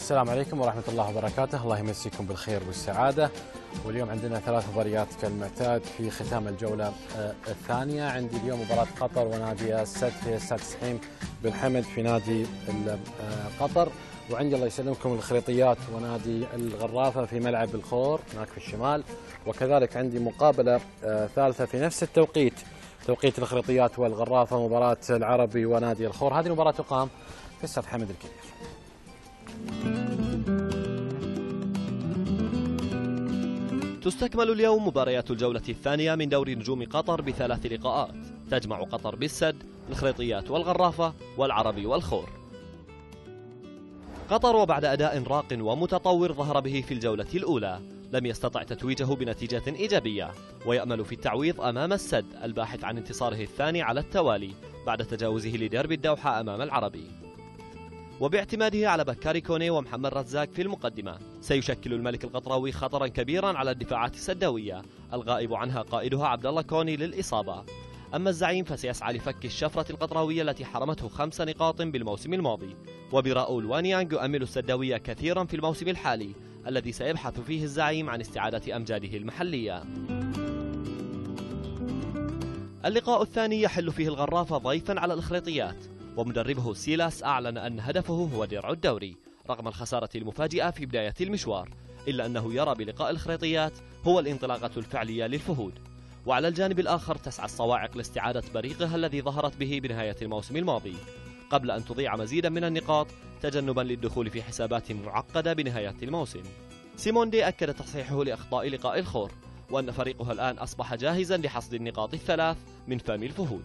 السلام عليكم ورحمة الله وبركاته. الله يمسيكم بالخير والسعادة. واليوم عندنا ثلاث مباريات كالمعتاد في ختام الجولة آه، الثانية. عندي اليوم مباراة قطر ونادي السد في استاد سحيم بن حمد في نادي آه، قطر. وعندي الله يسلمكم الخريطيات ونادي الغرافة في ملعب الخور هناك في الشمال. وكذلك عندي مقابلة آه، ثالثة في نفس التوقيت توقيت الخريطيات والغرافة مباراة العربي ونادي الخور. هذه المباراة تقام في استاد حمد الكبير. تستكمل اليوم مباريات الجولة الثانية من دوري نجوم قطر بثلاث لقاءات. تجمع قطر بالسد الخريطيات والغرافة والعربي والخور. قطر وبعد أداء راق ومتطور ظهر به في الجولة الأولى. لم يستطع تتويجه بنتيجة إيجابية. ويأمل في التعويض أمام السد الباحث عن انتصاره الثاني على التوالي بعد تجاوزه لدرب الدوحة أمام العربي. وباعتماده على بكاري كوني ومحمد رزاق في المقدمة. سيشكل الملك القطراوي خطرا كبيرا على الدفاعات السداوية. الغائب عنها قائدها عبد الله كوني للإصابة. أما الزعيم فسيسعى لفك الشفرة القطراوية التي حرمته خمس نقاط بالموسم الماضي. وبراؤول وانيانغ يؤمل السداوية كثيرا في الموسم الحالي الذي سيبحث فيه الزعيم عن استعادة أمجاده المحلية. اللقاء الثاني يحل فيه الغرافة ضيفا على الخريطيات ومدربه سيلاس أعلن أن هدفه هو درع الدوري رغم الخسارة المفاجئة في بداية المشوار إلا أنه يرى بلقاء الخريطيات هو الانطلاقة الفعلية للفهود. وعلى الجانب الآخر تسعى الصواعق لاستعادة بريقها الذي ظهرت به بنهاية الموسم الماضي. قبل أن تضيع مزيدا من النقاط تجنبا للدخول في حسابات معقدة بنهاية الموسم. سيموندي أكد تصحيحه لأخطاء لقاء الخور وأن فريقها الآن أصبح جاهزا لحصد النقاط الثلاث من فم الفهود.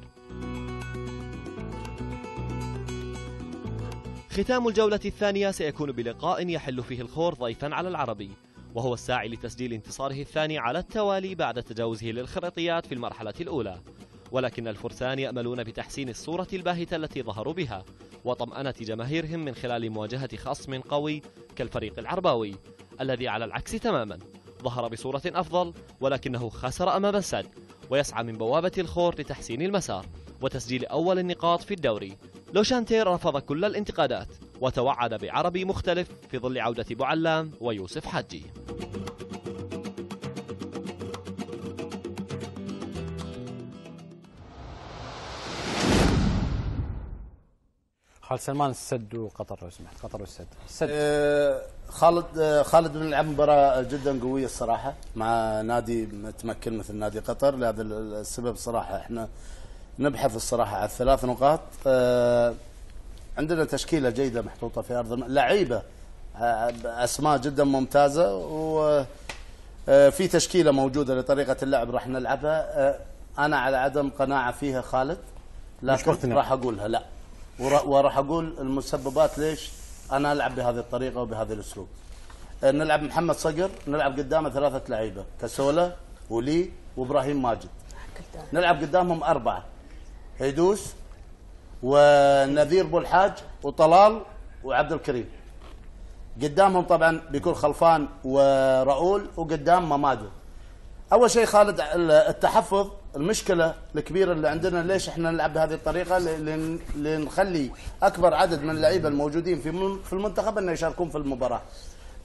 ختام الجولة الثانية سيكون بلقاء يحل فيه الخور ضيفا على العربي وهو الساعي لتسجيل انتصاره الثاني على التوالي بعد تجاوزه للخريطيات في المرحلة الأولى. ولكن الفرسان يأملون بتحسين الصورة الباهتة التي ظهروا بها وطمأنة جماهيرهم من خلال مواجهة خصم قوي كالفريق العرباوي الذي على العكس تماما. ظهر بصورة أفضل ولكنه خسر أمام السد ويسعى من بوابة الخور لتحسين المسار وتسجيل أول النقاط في الدوري. لوشانتير رفض كل الانتقادات وتوعد بعربي مختلف في ظل عودة بوعلام ويوسف حجي خالد سلمان السد وقطر لو سمحت قطر والسد. السد آه، خالد آه، خالد بن لعب مباراة جدا قوية الصراحة مع نادي متمكن مثل نادي قطر لهذا السبب الصراحة إحنا نبحث الصراحة على الثلاث نقاط. آه، عندنا تشكيلة جيدة محطوطة في أرض لعيبة آه، أسماء جدا ممتازة وفي تشكيلة موجودة لطريقة اللعب راح نلعبها. آه، أنا على عدم قناعة فيها خالد لكن. راح أقولها لا. ور- وراح أقول المسببات ليش أنا ألعب بهذه الطريقة وبهذا الأسلوب. آه، نلعب محمد صقر نلعب قدامه ثلاثة لعيبة كسولة ولي وإبراهيم ماجد. نلعب قدامهم أربعة. هيدوس ونذير بولحاج وطلال وعبد الكريم قدامهم طبعا بيكون خلفان ورؤول وقدام ممادو. أول شيء خالد ال- التحفظ المشكلة الكبيرة اللي عندنا ليش إحنا نلعب بهذه الطريقة؟ لنخلي أكبر عدد من اللعيبة الموجودين في في المنتخب إنه يشاركون في المباراة.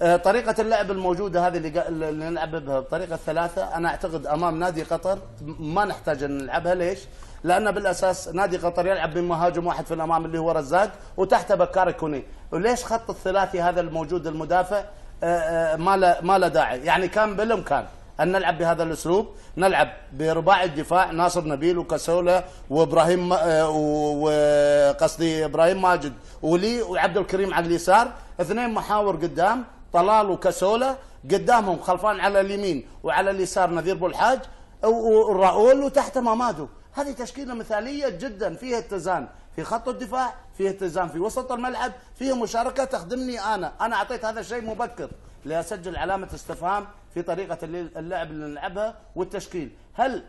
آه، طريقة اللعب الموجودة هذه اللي, نلعب بها بطريقة ثلاثة أنا أعتقد أمام نادي قطر ما نحتاج أن نلعبها. ليش؟ لأن بالأساس نادي قطر يلعب بمهاجم واحد في الأمام اللي هو رزاق وتحته بكاري كوني. وليش خط الثلاثي هذا الموجود المدافع آه، آه، ما له ما له داعي؟ يعني كان بالإمكان أن نلعب بهذا الأسلوب نلعب برباعي الدفاع ناصر نبيل وكسولة وإبراهيم آه، وقصدي إبراهيم ماجد ولي وعبد الكريم على اليسار اثنين محاور قدام طلال وكسولة قدامهم خلفان على اليمين وعلى اليسار نذير بولحاج والراؤول وتحته مامادو هذه تشكيلة مثالية جدا فيها اتزان في خط الدفاع فيها اتزان في وسط الملعب فيها مشاركة تخدمني أنا. أنا أعطيت هذا الشيء مبكر لأسجل علامة استفهام في طريقة اللي- اللعب اللي نلعبها والتشكيل. هل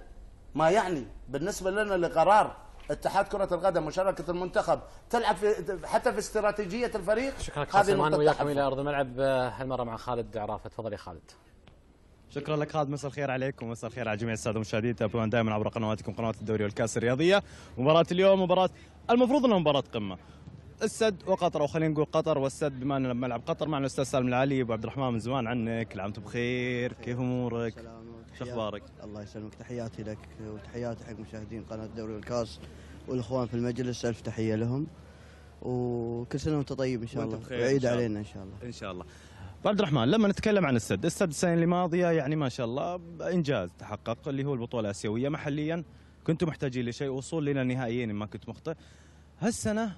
ما يعني بالنسبة لنا لقرار اتحاد كرة القدم مشاركة المنتخب تلعب في حتى في استراتيجية الفريق؟ شكرا لك خالد سلمان وياكم. إلى أرض الملعب آه، هالمرة مع خالد عرافة. تفضل يا خالد. شكرا لك خالد مساء الخير عليكم ومساء الخير على جميع السادة المشاهدين. تابعونا دائما عبر قنواتكم قنوات الدوري والكأس الرياضية. مباراة اليوم مباراة المفروض إنها مباراة قمة. السد وقطر أو خلينا نقول قطر والسد بما أننا بملعب قطر معنا الأستاذ سالم العلي. أبو عبد الرحمن من زمان عنك كل عام بخير كيف أمورك؟ شو أخبارك؟ الله يسلمك. تحياتي لك وتحياتي حق مشاهدين قناة الدوري والكأس والإخوان في المجلس. ألف تحية لهم. وكل سنة وأنت طيب إن شاء الله. وعيد. علينا إن شاء الله. إن شاء الله. ابو عبد الرحمن لما نتكلم عن السد، السد السنة الماضيه يعني ما شاء الله إنجاز تحقق اللي هو البطولة الآسيوية محليا كنتم محتاجين لشيء وصول لنا نهائيين إن ما كنت مخطئ. هالسنة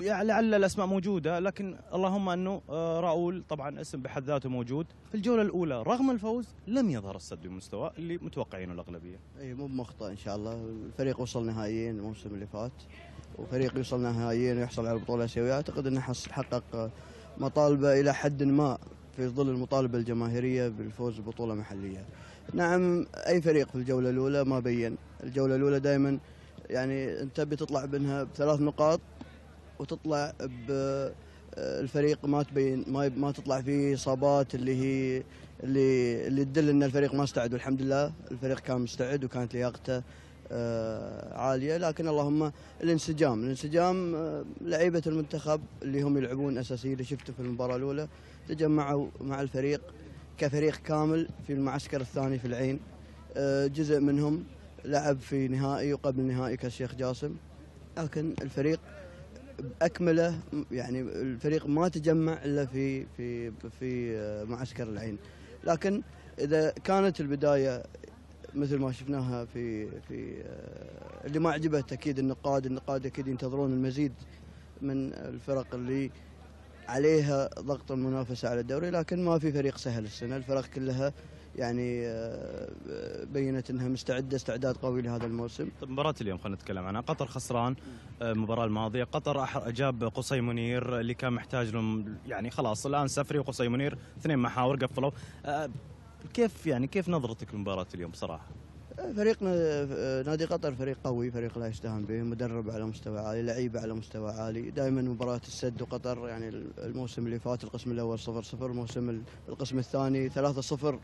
يعني لعل الأسماء موجودة لكن اللهم أنه آه، راؤول طبعا اسم بحد ذاته موجود في الجولة الأولى رغم الفوز لم يظهر السد بمستوى اللي متوقعينه الأغلبية. إي مو بمخطئ إن شاء الله الفريق وصل نهائيين الموسم اللي فات وفريق يوصل نهائيين ويحصل على البطولة الآسيوية أعتقد إنه حقق مطالبة إلى حد ما في ظل المطالبة الجماهيرية بالفوز ببطولة محلية. نعم أي فريق في الجولة الأولى؟ ما بين، الجولة الأولى دائما يعني أنت بتطلع منها بثلاث نقاط وتطلع ب الفريق ما تبين ما ما تطلع فيه إصابات اللي هي اللي اللي تدل إن الفريق ما استعد. والحمد لله الفريق كان مستعد وكانت لياقته عالية. لكن اللهم الانسجام الانسجام آه، لعيبة المنتخب اللي هم يلعبون اساسيين اللي شفته في المباراة الأولى تجمعوا مع الفريق كفريق كامل في المعسكر الثاني في العين. آه، جزء منهم لعب في نهائي وقبل نهائي كالشيخ جاسم. لكن الفريق بأكمله يعني الفريق ما تجمع إلا في في في آه، معسكر العين. لكن إذا كانت البداية مثل ما شفناها في في آه، اللي ما عجبت أكيد النقاد. النقاد أكيد ينتظرون المزيد من الفرق اللي عليها ضغط المنافسة على الدوري لكن ما في فريق سهل السنة. الفرق كلها يعني آه، بينت إنها مستعدة استعداد قوي لهذا الموسم. طيب مباراة اليوم خلينا نتكلم عنها، قطر خسران آه، المباراة الماضية، قطر جاب قصي منير اللي كان محتاج لهم يعني خلاص الآن سفري وقصي منير اثنين محاور قفلوا، آه، كيف يعني كيف نظرتك لمباراة اليوم بصراحة؟ فريق نادي قطر فريق قوي فريق لا يستهان به مدرب على مستوى عالي لعيبه على مستوى عالي دائما مباراة السد وقطر يعني الموسم اللي فات القسم الأول 0 0 الموسم القسم الثاني 3 0